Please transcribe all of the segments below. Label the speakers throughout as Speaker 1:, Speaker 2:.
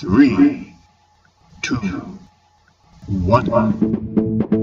Speaker 1: Three, two, one.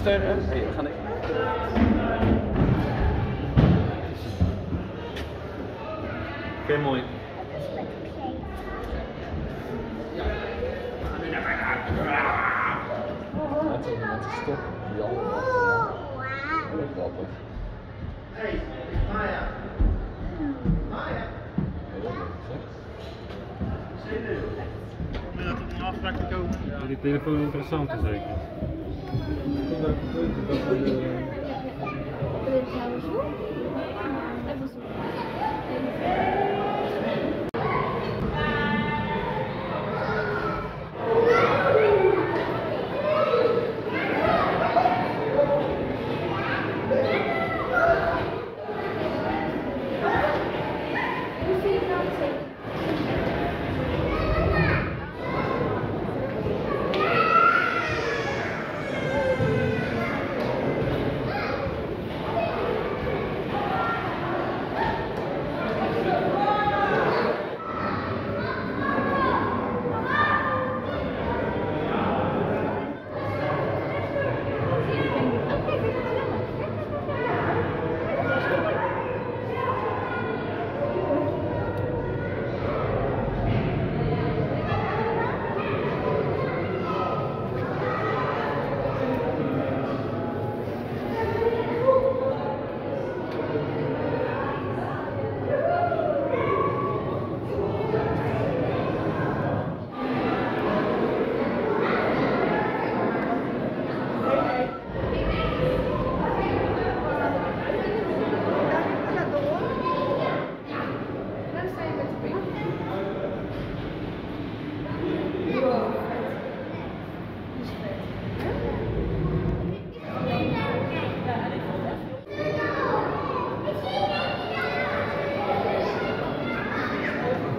Speaker 2: Sterren. Hey, we gaan even. Oké, mooi.
Speaker 3: Net zo met de stok. Die andere
Speaker 4: Oh, wauw.
Speaker 3: Heel grappig. Heel leuk gezegd.
Speaker 2: Die telefoon interessant is zeker.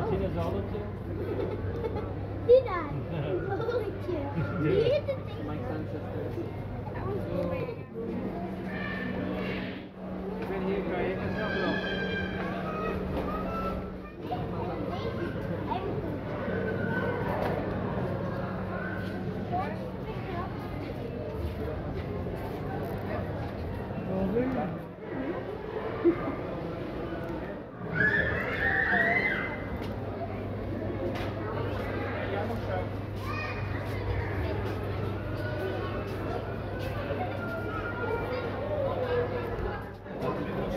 Speaker 5: now Tina's all up
Speaker 6: there? Tina! Look at you. My son's sister.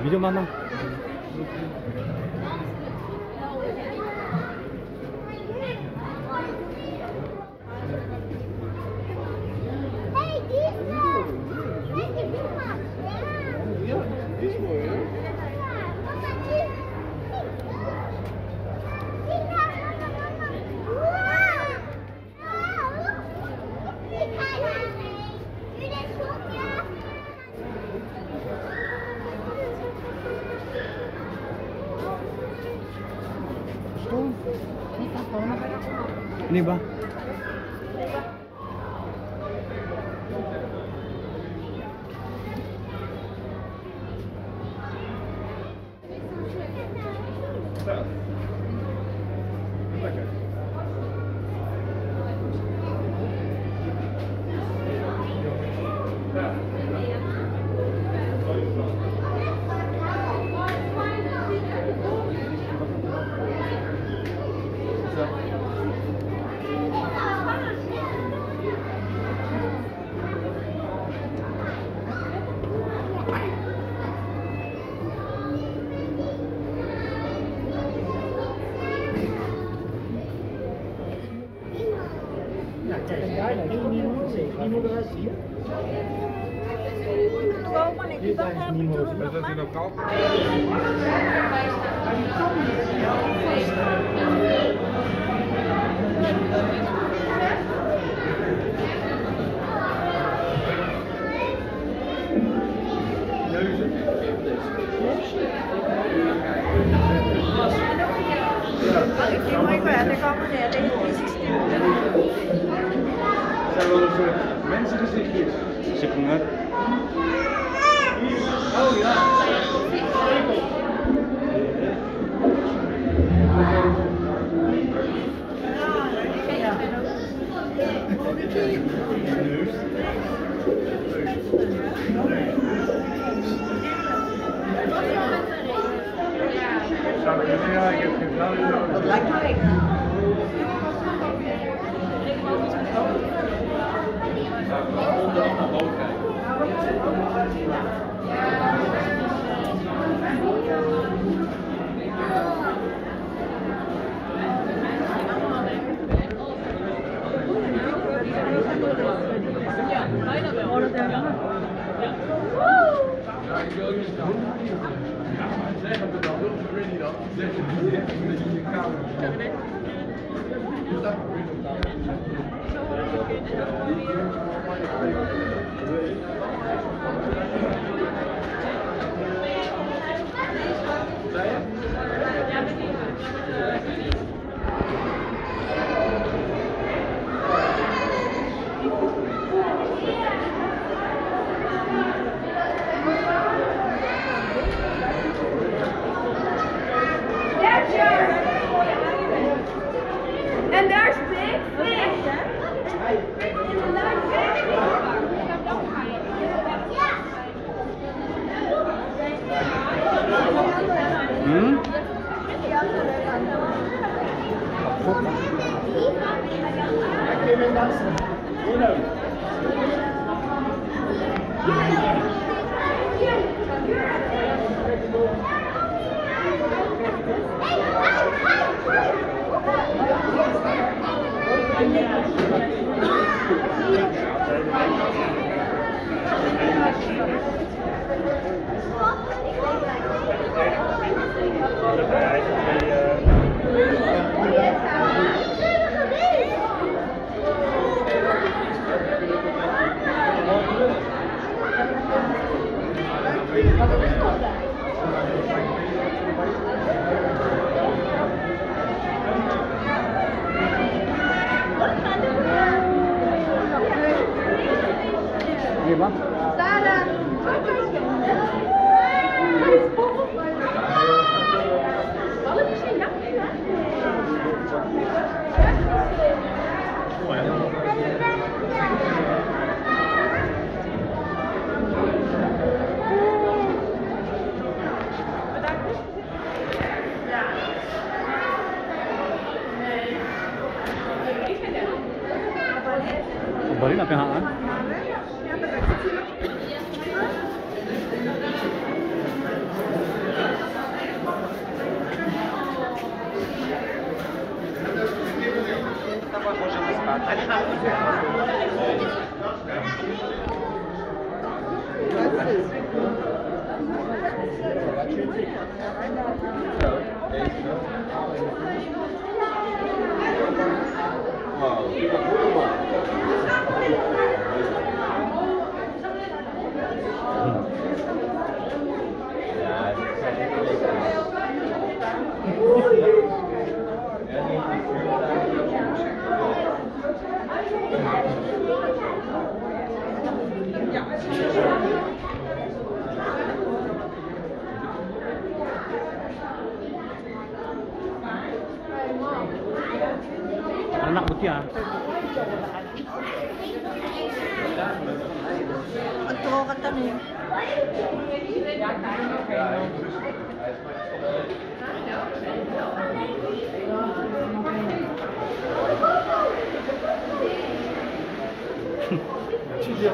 Speaker 2: video 만나
Speaker 7: либо dat
Speaker 8: uit, ik kan
Speaker 2: zijn wel een soort mensengezichtjes. Seconde. Oh ja.
Speaker 7: I get some flowers. Would like
Speaker 8: to Yeah, I
Speaker 2: know that. Woo!
Speaker 7: Thank you.
Speaker 2: anak putih ah.
Speaker 7: Betul kata ni. Cik dia.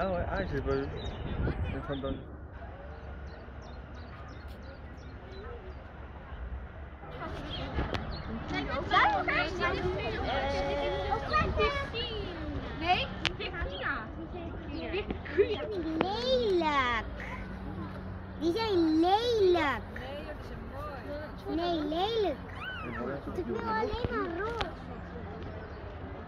Speaker 7: Je suis en train de-
Speaker 9: Nee?
Speaker 6: Lelijk. Die zijn lelijk. Nee, lelijk. Ik wil alleen maar rood.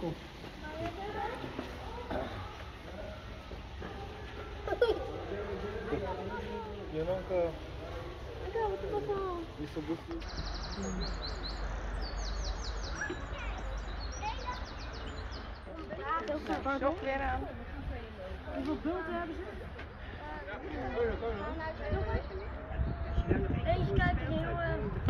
Speaker 6: pouco.
Speaker 10: Eu nunca. Isso
Speaker 6: Ah, eu sou choqueirão. Eu vou ver o Eles
Speaker 2: querem
Speaker 6: uma.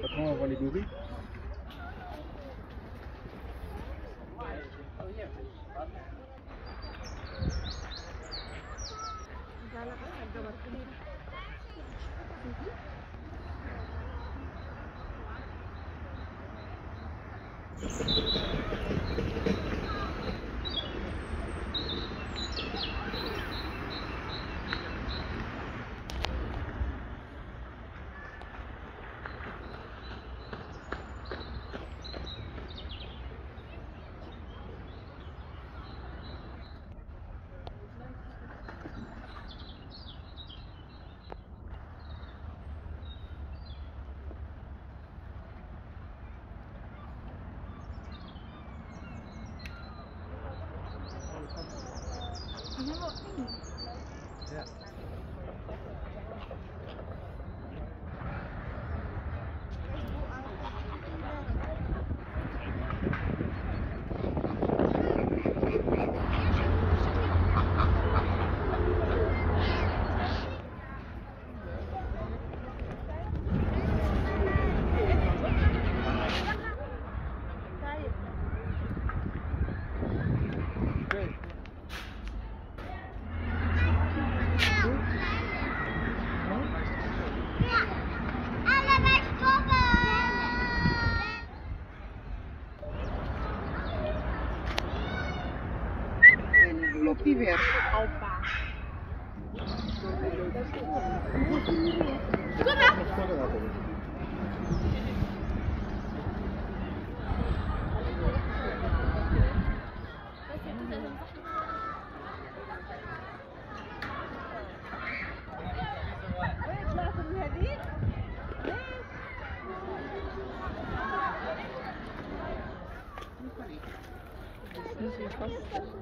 Speaker 6: Patronen van die
Speaker 7: boerie.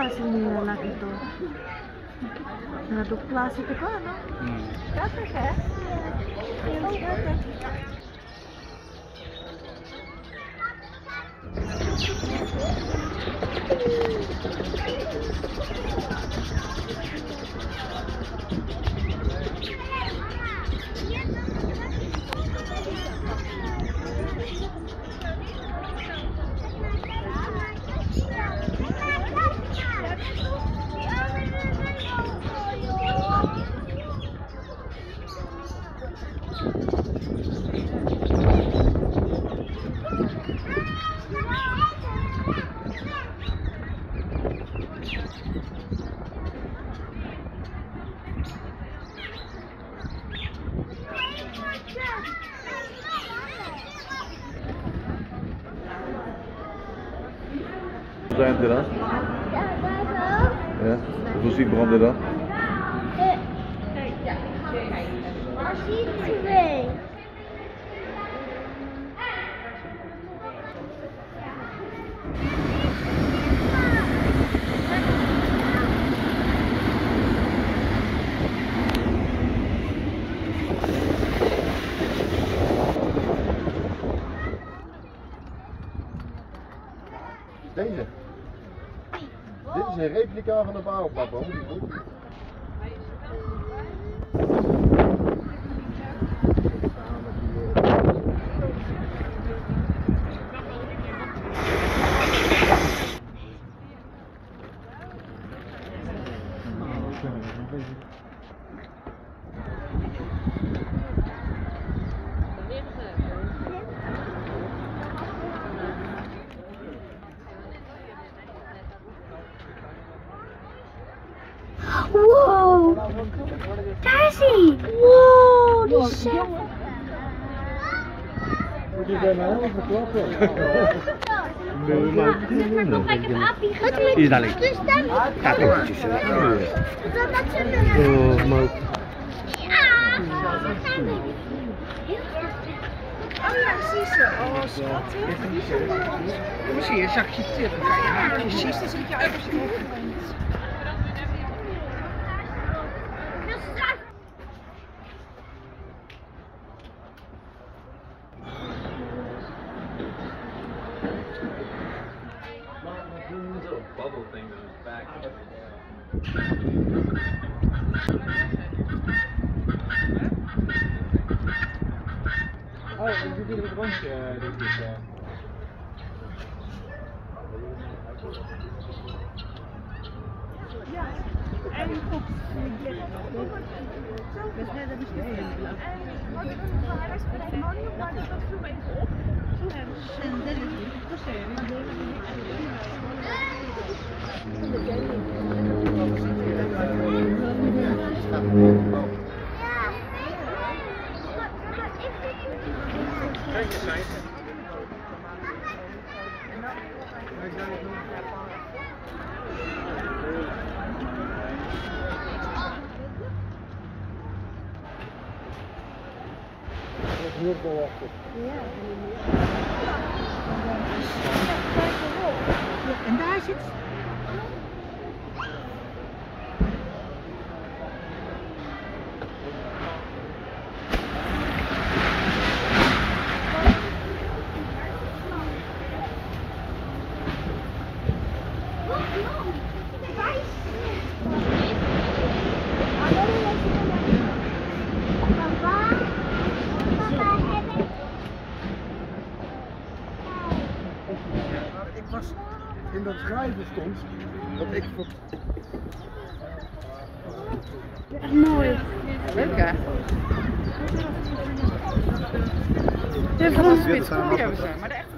Speaker 7: masih 9 itu Ngaduk klasik itu ada anak
Speaker 2: hmm.
Speaker 10: Ke atas ya? Iya,
Speaker 4: Thank you.
Speaker 3: Zijn het er dan?
Speaker 11: Ja.
Speaker 3: Hoeveel ziet branden dan?
Speaker 2: bom, de
Speaker 12: Oh,
Speaker 7: schattig. Kom eens hier, zakje terug. Dan kan je haartjes zien. Dan zit je uit.
Speaker 6: Oh, we doen het rondje, dit is. eh.
Speaker 7: En daar zit
Speaker 2: Ik was in dat schrijven stond dat ik voor
Speaker 7: Leuk hè? De Frans Spits, kom je even zo. Maar de echte